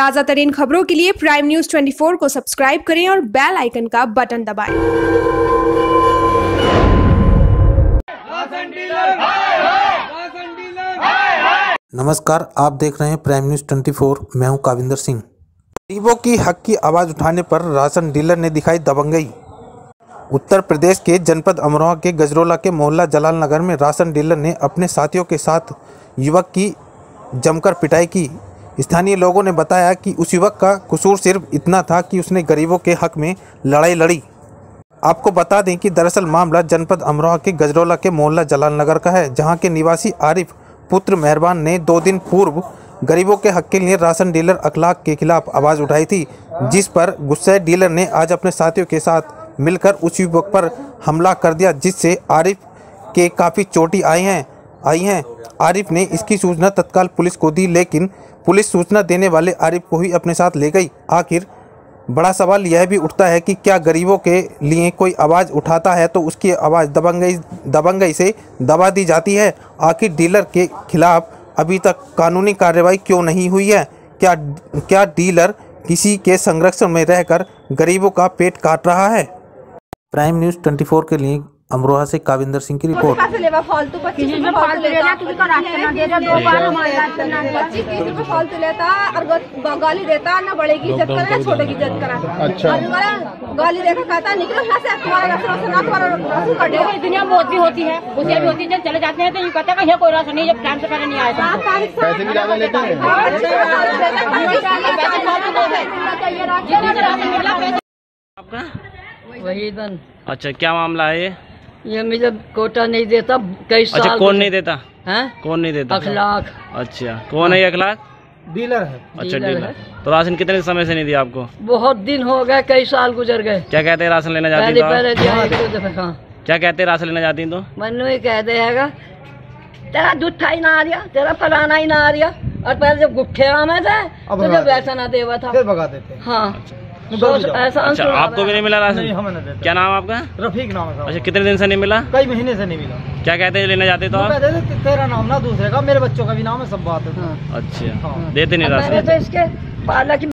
ताज़ा तरीन खबरों के लिए प्राइम न्यूज़ 24 को सब्सक्राइब करें और बेल आइकन का बटन दबाएँ। नमस्कार, आप देख रहे हैं प्राइम न्यूज़ 24 मैं हूँ काविंदर सिंह। गरीबों की हक की आवाज़ उठाने पर राशन डीलर ने दिखाई दबंगई। उत्तर प्रदेश के जनपद अमरोहा के गजरोला के मोहल्ला जलाल नगर में राशन डीलर ने अपने साथियों के साथ युवक की जमकर पिटाई की। स्थानीय लोगों ने बताया कि उस युवक का कसूर सिर्फ़ इतना था कि उसने गरीबों के हक में लड़ाई लड़ी। आपको बता दें कि दरअसल मामला जनपद अमरोहा के गजरौला के मोहल्ला जलाल नगर का है, जहाँ के निवासी आरिफ पुत्र मेहरबान ने दो दिन पूर्व गरीबों के हक के लिए राशन डीलर अखलाक के खिलाफ आवाज़ उठाई थी, जिस पर गुस्से डीलर ने आज अपने साथियों के साथ मिलकर उस युवक पर हमला कर दिया, जिससे आरिफ के काफ़ी चोटी आई हैं। आई हैं। आरिफ ने इसकी सूचना तत्काल पुलिस को दी, लेकिन पुलिस सूचना देने वाले आरिफ को ही अपने साथ ले गई। आखिर बड़ा सवाल यह भी उठता है कि क्या गरीबों के लिए कोई आवाज़ उठाता है तो उसकी आवाज़ दबंगई दबंगई से दबा दी जाती है? आखिर डीलर के खिलाफ अभी तक कानूनी कार्रवाई क्यों नहीं हुई है? क्या क्या डीलर किसी के संरक्षण में रहकर गरीबों का पेट काट रहा है? प्राइम न्यूज़ 24 के लिए अमरोहा से काविंदर सिंह की रिपोर्ट। पैसे लेवा फालतू पच्चीस रुपए फालतू लेता। किसी का राशन ना दे रहा दो बार हमारे राशन ना पच्चीस तीस रुपए फालतू लेता और गाली देता ना बड़े की इज़्ज़त करा ना छोटे की इज़्ज़त करा। अच्छा। गाली देकर कहता निकलो यहाँ से तुम्हारा राशन वाशन ना तुम्हारा राशन कट। दुनिया में भी होती है उसे भी होती है चले जाते हैं तो ये कहते हैं कि कोई राशन नहीं जब टाइम से पहले नहीं आया पैसे भी ज़्यादा लेते हैं। आपका वही अच्छा क्या मामला है ये? ये मुझे कोटा नहीं देता कई साल अच्छा कौन नहीं देता? हैं? कौन नहीं देता? अखलाक। अच्छा कौन है अखलाक? डीलर है। अच्छा डीलर है। तो राशन कितने समय से नहीं दिया आपको? बहुत दिन हो गए कई साल गुजर गए। क्या कहते हैं राशन लेना जाती पहले तो हाँ क्या कहते हैं राशन लेना जाती तो? मनु ही कह देगा तेरा जूठा ही ना आ रहा तेरा फलाना ही ना आ रहा और पहले जब गुट्ठे आमे थे तो जब वैसा ना देवा था। फिर भगा देते हाँ। सोच ऐसा अच्छा आपको भी नहीं मिला नहीं राशन हमें नहीं क्या नाम आपका? रफीक नाम है अच्छा कितने दिन से नहीं मिला? कई महीने से नहीं मिला। क्या कहते हैं लेने जाते तो आप? तेरा नाम ना दूसरे का मेरे बच्चों का भी नाम है सब बात है। हाँ। अच्छा। हाँ। देते नहीं राशन? तो इसके